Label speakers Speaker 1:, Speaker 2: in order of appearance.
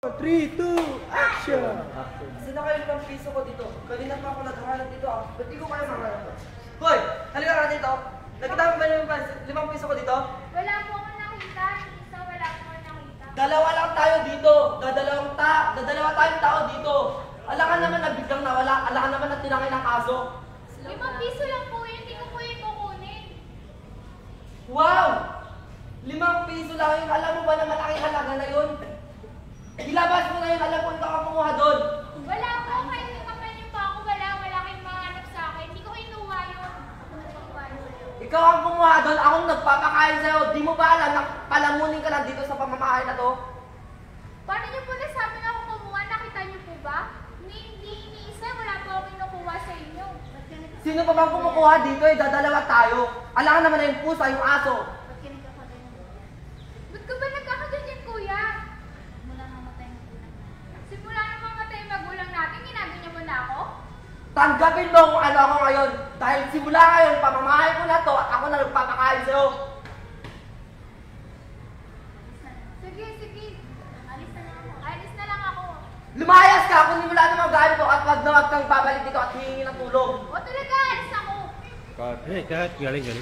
Speaker 1: 3, 2, action!
Speaker 2: Na kayo limang piso ko dito? Kanina pa ako naghahanap dito ah. Ba't di ko kayo makahanap? Hoy! Halika ka dito! Nakita mo ba yung limang- piso ko dito?
Speaker 3: Wala po ako nakita. Isa, wala po ako nakita.
Speaker 2: Dalawa lang tayo dito. Dadalawang ta, dadalawa tayong tao dito. Ala ka naman na biglang nawala. Ala ka naman na tinangay ng kaso.
Speaker 3: Limang piso lang po yun. Hindi ko po yun kukunin.
Speaker 2: Wow! Limang piso lang yun. Alam mo ba na malaking halaga na yun? Ilabas mo na yun. Alam ko ang kumuha doon.
Speaker 3: Wala po. Kahit nagkapanyo pa ako, wala. Wala kayong mahanap sa akin. Hindi ko kinuha yun.
Speaker 2: Ikaw ang kumuha doon. Akong nagpapakain sa'yo. Di mo ba alam na palamunin ka lang dito sa pamamahay na to?
Speaker 3: Paano niyo po nasabi na ako kumuha? Nakita niyo po ba? Hindi, hindi, ni isa. Wala po ako kinukuha sa inyo.
Speaker 2: Sino pa bang kumukuha dito eh? Dadalawa tayo. Alam ka naman na yung pusa, yung aso.
Speaker 3: Ba't ka ba natin, ginaganyan mo na ako?
Speaker 2: Tanggapin mo kung ano ako ngayon. Dahil simula ngayon, pamamahay ko na to at ako na nagpapakain sa'yo.
Speaker 3: Sige, sige. Alis na lang ako. Alis na lang ako.
Speaker 2: Lumayas ka kung hindi mo lahat ng mga gamit ko at wag na wag kang babalik dito at hihingi ng tulong.
Speaker 3: O talaga, alis ako.
Speaker 1: Cut. Hey, cut. Galing, galing.